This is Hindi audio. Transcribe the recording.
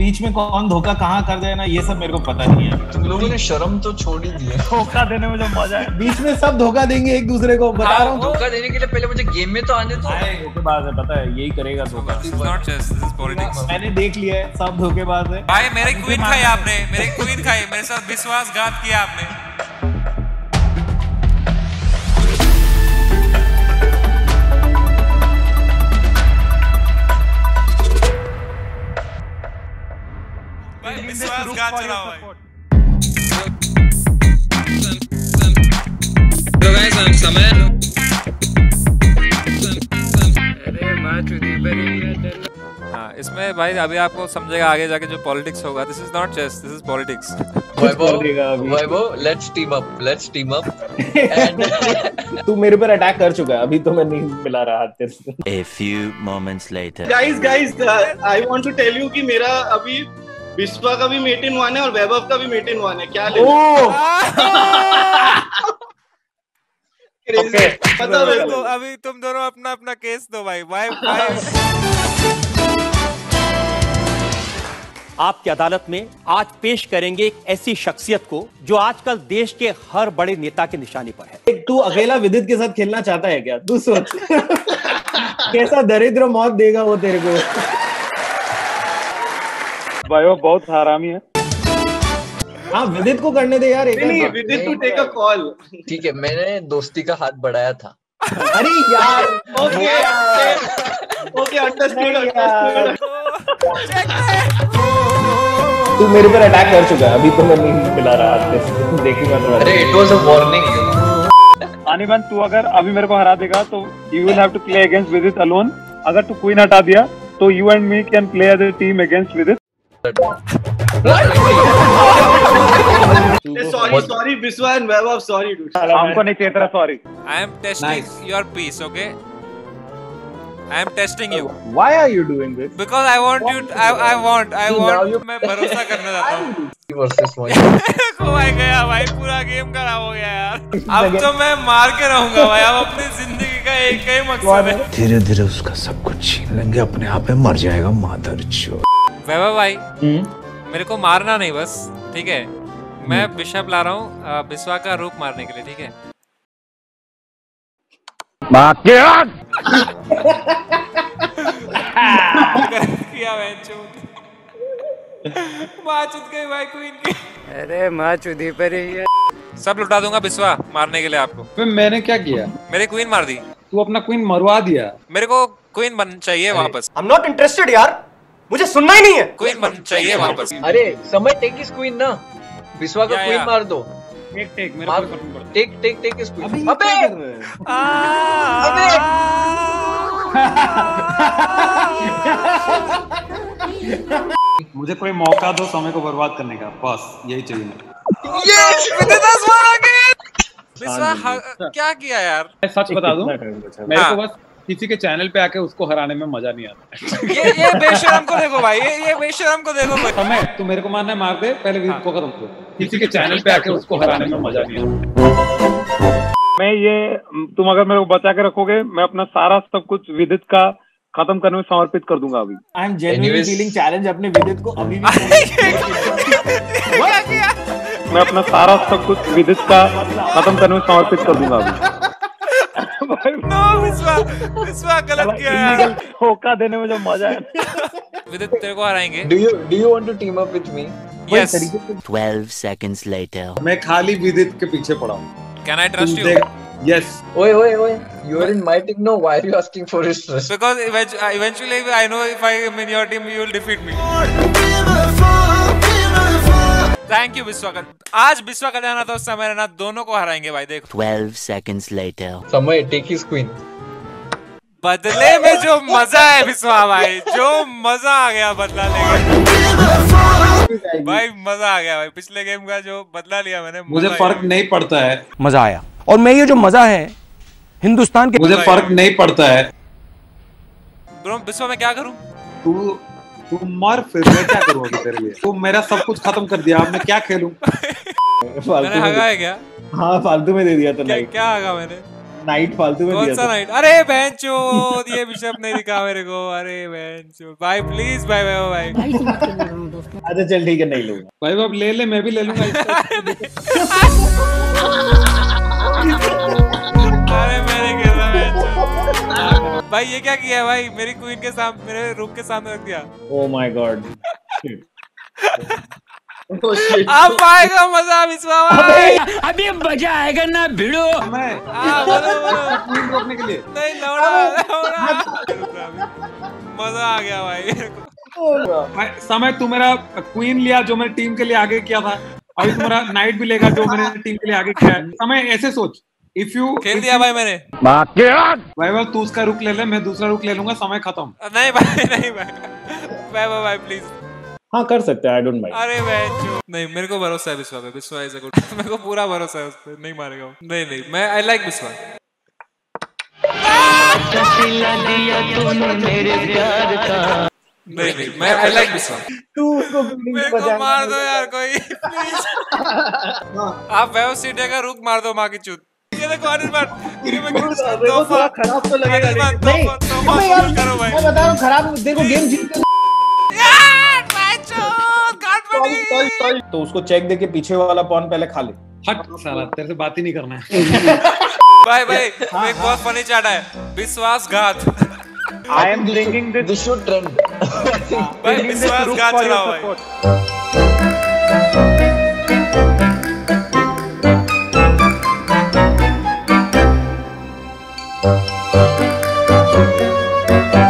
बीच में कौन धोखा कहाँ कर देना ये सब मेरे को पता नहीं है। तुम लोगों ने शर्म तो छोड़ ही दी है। धोखा देने में जो मज़ा है। बीच में सब धोखा देंगे एक दूसरे को बता रहा हूँ धोखा देने के लिए पहले मुझे गेम में तो आने दो। धोखेबाज है पता है यही करेगा धोखा. मैंने देख लिया है सब धोखेबाज है। भाई मेरे क्वीन खाई आपने मेरे क्वीन खाई मेरे साथ विश्वासघात किया आपने। चला है तो गाइस हम समय हाँ इसमें भाई अभी आपको समझेगा आगे जाके जो पॉलिटिक्स होगा this is not chess this is politics let's team up let's team up and तू मेरे पर अटैक कर चुका है अभी तो मैं नहीं मिला रहा हाथ तेरे से। A few moments later. Guys guys I want to tell you कि मेरा अभी विश्वा का भी मेट इन वन है और वैभव का भी मेट इन वन है। क्या ले तो अभी तुम दोनों अपना अपना केस दो भाई। भाई भाई आपकी अदालत में आज पेश करेंगे एक ऐसी शख्सियत को जो आजकल देश के हर बड़े नेता के निशाने पर है। एक तू अकेला विदित के साथ खेलना चाहता है क्या? तू सोच कैसा दरिद्र मौत देगा वो तेरे को? भाई वो बहुत हरामी है। हाँ विदित को करने दे यार एक नहीं विदित टू टेक अ कॉल ठीक है मैंने दोस्ती का हाथ बढ़ाया था। अरे यार ओके ओके अंडरस्टूड अंडरस्टूड तू मेरे पर अटैक कर चुका है अभी तो मैं नहीं मिला रहा से देखूँगा थोड़ा अरे it was a warning anyway तू अगर अभी मेरे को हरा देगा तो you will have to play against Vidit alone अगर तू क्वीन हटा दिया तो you and me can play as a team against Vidit sorry sorry Vishwa and Vaibhav sorry dude हमको नहीं चाहिए तेरा sorry I am testing your piece okay I am testing you why are you doing this because I want you I I want I want मैं भरोसा करना चाहता हूँ. वर्सेस वन भाई गया भाई पूरा गेम खराब हो गया यार. अब तो मैं मार के रहूँगा भाई अब अपनी ज़िंदगी का एक ही मकसद है. धीरे धीरे उसका सब कुछ छीन लेंगे अपने आप में मर जाएगा माधर चो। वैभव भाई मेरे को मारना नहीं बस ठीक है? मैं बिशप ला रहा हूँ बिस्वा का रूप मारने के लिए ठीक है? किया चुद गई भाई क्वीन की। अरे माँ चुदी पर ही सब लुटा दूँगा बिस्वा मारने के लिए आपको। फिर मैंने क्या किया? मेरी क्वीन मार दी। तू अपना क्वीन मरवा दिया। मेरे को क्वीन बन चाहिए वापस। आई एम नॉट इंटरेस्टेड यार। मुझे सुनना ही नहीं है। क्वीन बन चाहिए वापस। अरे समय टेक इस क्वीन ना। विश्वा का क्वीन मार दो। टेक टेक मेरे मार को पड़ता टेक टेक टेक इस क्वीन अबे! अबे! हैं मुझे कोई मौका दो समय को बर्बाद करने का। बस यही चाहिए मुझे। यस won again बिस्वा क्या किया यार? मैं सच बता दूँ? मेरे हाँ। को बस किसी के चैनल पे आके उसको हराने में मज़ा नहीं आता। ये ये बेशरम को देखो भाई ये ये बेशरम को देखो भाई। समय तू मेरे को मारना है मार दे पहले विदित को खत्म कर। किसी के चैनल पे आके उसको हराने में मज़ा नहीं आता। मैं ये तुम अगर मेरे को बचा के रखोगे मैं अपना सारा सब कुछ विदित का खत्म करने में समर्पित कर दूँगा अभी। I am genuinely feeling challenge अपने विदित को अभी भी मैं अपना सारा सब कुछ विदित का खत्म करने में समर्पित कर दूँगा अभी। नो बिस्वा गलत किया यार। धोखा देने में जो मज़ा है। विदित तेरे को हराएँगे। Do you do you want to team up with me yes 12 seconds later. मैं खाली विदित के पीछे पड़ा हूँ। Can I trust you yes ओए ओए ओए you are in my team no why are you asking for his trust because eventu- eventually I know if I am in your team you will defeat me. Thank you Vishwa का आज विश्वा का जाना तो उस समय रहना दोनों को हराएँगे भाई देखो। 12 seconds later. समय टेक हिज क्वीन बदले में जो मज़ा है विश्वा भाई जो मज़ा आ गया बदला लेके भाई मज़ा आ गया भाई पिछले गेम का जो बदला लिया मैंने मुझे फ़र्क नहीं पड़ता है। मज़ा आया। और मैं ये जो मज़ा है हिंदुस्तान के मुझे फ़र्क नहीं पड़ता है। ब्रो विश्वा में क्या करूँ? तू तू मर फिर मैं क्या करूँ अभी तेरे लिए? तू मेरा सब कुछ खत्म कर दिया अब मैं क्या खेलूं? मैंने फालतू में हगा है क्या? हाँ फालतू में दे दिया तो क्या क्या हगा मैंने? नाइट फालतू में कौन दिया सा था। नाइट? अरे बेंचो ये बिशप नहीं दिखा मेरे को। अरे बेंचो भाई प्लीज़ भाई भाई भाई। अच्छा चल ठीक है नहीं लूँगा। भाई अब ले ले मैं भी ले लूँगा। इसका। अरे मैंने खेला मैं भाई ये क्या किया है भाई? मेरी क्वीन के सामने मेरे रूम के सामने रख दिया। Oh my God. अब आएगा मज़ा विश्वा भाई अभी मज़ा आएगा ना भिड़ो। मैं हाँ, बोलो, बोलो। क्वीन रोकने के लिए। नहीं लौड़ा लौड़ा। मज़ा आ गया भाई। भाई, समय तू मेरा क्वीन लिया जो मैंने टीम के लिए आगे किया था। अभी तुम्हारा नाइट भी लेगा जो मैंने टीम के लिए आगे किया है। समय ऐसे सोच। इफ़ यू खेल दिया भाई मैंने। भाई भाई तू उसका रुक ले ले मैं दूसरा रुक ले लूँगा समय खत्म। नहीं भाई नहीं भाई। भाई भाई प्लीज़ हाँ कर सकते हैं आई डोंट माइंड अरे मैं नहीं मेरे को भरोसा है विश्वा पे विश्वा इज़ अ गुड मेरे को पूरा भरोसा है उस पर नहीं मारेगा वो। नहीं नहीं मैं आई लाइक विश्वा नहीं नहीं मैं आई लाइक विश्वा तू उसको मेरे को मार दो। यार कोई। प्लीज़ आप वैव सीटे का रुक मार दो माँ की चूत। ये देखो अनिल मार ये मैं थोड़ा खराब तो लगेगा नहीं मैं बता रहा हूँ खराब देखो गेम जीत सॉरी तो उसको चेक दे के पीछे वाला पॉन पहले खा ले। हट साला तेरे से बात ही नहीं करना है। भाई भाई एक बहुत फनी चैट है। विश्वासघात। I am bringing This should trend. भाई विश्वासघात चलाओ भाई।